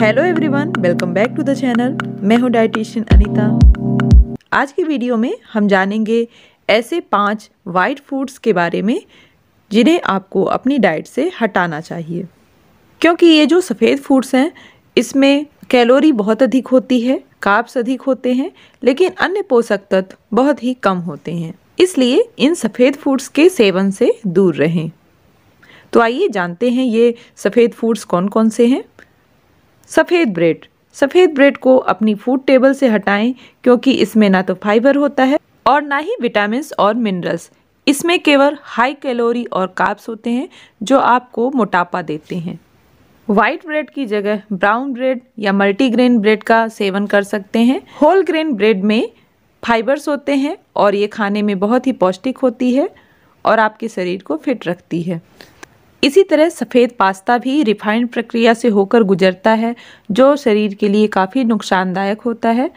Hello everyone welcome back to the channel मैं हूँ dietitian Anita आज की वीडियो में हम जानेंगे ऐसे पाँच वाइट फूड्स के बारे में, जिन्हें आपको अपनी डाइट से हटाना चाहिए। क्योंकि ये जो सफ़ेद फूड्स हैं, इसमें कैलोरी बहुत अधिक होती है काप्स अधिक होते हैं, लेकिन अन्य पोषक तत्व बहुत ही कम होते हैं। इसलिए इन सफ़ेद फूड्स के सेवन से दूर रहें। तो आइए जानते हैं ये सफ़ेद फूड्स कौन कौन से हैं। सफ़ेद ब्रेड। सफ़ेद ब्रेड को अपनी फ़ूड टेबल से हटाएँ, क्योंकि इसमें ना तो फाइबर होता है और ना ही विटामिन और मिनरल्स इसमें केवल हाई कैलोरी और काप्स होते हैं, जो आपको मोटापा देते हैं। वाइट ब्रेड की जगह ब्राउन ब्रेड या मल्टीग्रेन ब्रेड का सेवन कर सकते हैं। होल ग्रेन ब्रेड में फाइबर्स होते हैं और ये खाने में बहुत ही पौष्टिक होती है और आपके शरीर को फिट रखती है। इसी तरह सफ़ेद पास्ता भी रिफाइंड प्रक्रिया से होकर गुजरता है, जो शरीर के लिए काफ़ी नुकसानदायक होता है।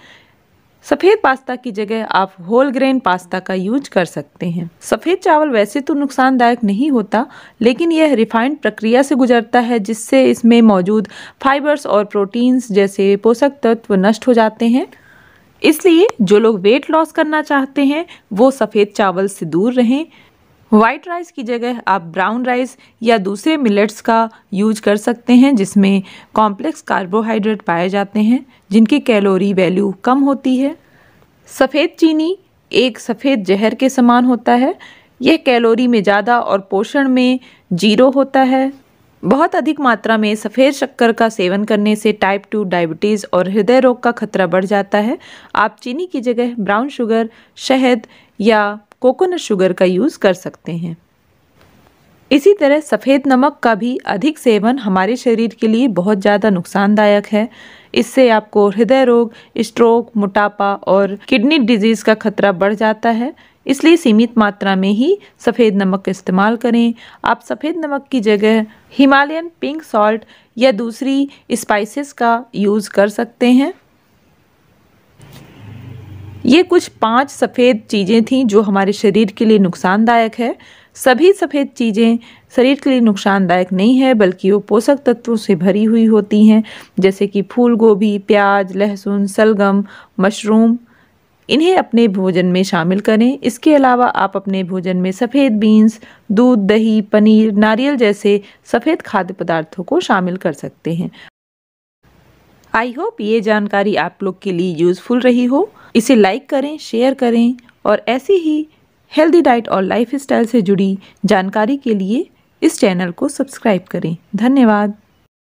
सफ़ेद पास्ता की जगह आप होल ग्रेन पास्ता का यूज़ कर सकते हैं। सफ़ेद चावल वैसे तो नुकसानदायक नहीं होता, लेकिन यह रिफाइंड प्रक्रिया से गुजरता है, जिससे इसमें मौजूद फाइबर्स और प्रोटीन्स जैसे पोषक तत्व नष्ट हो जाते हैं। इसलिए जो लोग वेट लॉस करना चाहते हैं, वो सफ़ेद चावल से दूर रहें। वाइट राइस की जगह आप ब्राउन राइस या दूसरे मिलेट्स का यूज़ कर सकते हैं, जिसमें कॉम्प्लेक्स कार्बोहाइड्रेट पाए जाते हैं, जिनकी कैलोरी वैल्यू कम होती है। सफ़ेद चीनी एक सफ़ेद जहर के समान होता है। यह कैलोरी में ज़्यादा और पोषण में ज़ीरो होता है। बहुत अधिक मात्रा में सफ़ेद शक्कर का सेवन करने से टाइप टू डायबिटीज़ और हृदय रोग का खतरा बढ़ जाता है। आप चीनी की जगह ब्राउन शुगर शहद या कोकोनट शुगर का यूज़ कर सकते हैं। इसी तरह सफ़ेद नमक का भी अधिक सेवन हमारे शरीर के लिए बहुत ज़्यादा नुकसानदायक है। इससे आपको हृदय रोग, स्ट्रोक, मोटापा और किडनी डिज़ीज़ का खतरा बढ़ जाता है। इसलिए सीमित मात्रा में ही सफ़ेद नमक का इस्तेमाल करें। आप सफ़ेद नमक की जगह हिमालयन पिंक सॉल्ट या दूसरी स्पाइसेस का यूज़ कर सकते हैं। ये कुछ पाँच सफ़ेद चीज़ें थीं जो हमारे शरीर के लिए नुकसानदायक है। सभी सफ़ेद चीज़ें शरीर के लिए नुकसानदायक नहीं है, बल्कि वो पोषक तत्वों से भरी हुई होती हैं, जैसे कि फूल गोभी, प्याज, लहसुन, सलगम, मशरूम। इन्हें अपने भोजन में शामिल करें। इसके अलावा आप अपने भोजन में सफ़ेद बीन्स, दूध, दही, पनीर, नारियल जैसे सफ़ेद खाद्य पदार्थों को शामिल कर सकते हैं। आई होप ये जानकारी आप लोग के लिए यूज़फुल रही हो। इसे लाइक करें शेयर करें और ऐसी ही हेल्दी डाइट और लाइफ से जुड़ी जानकारी के लिए इस चैनल को सब्सक्राइब करें। धन्यवाद।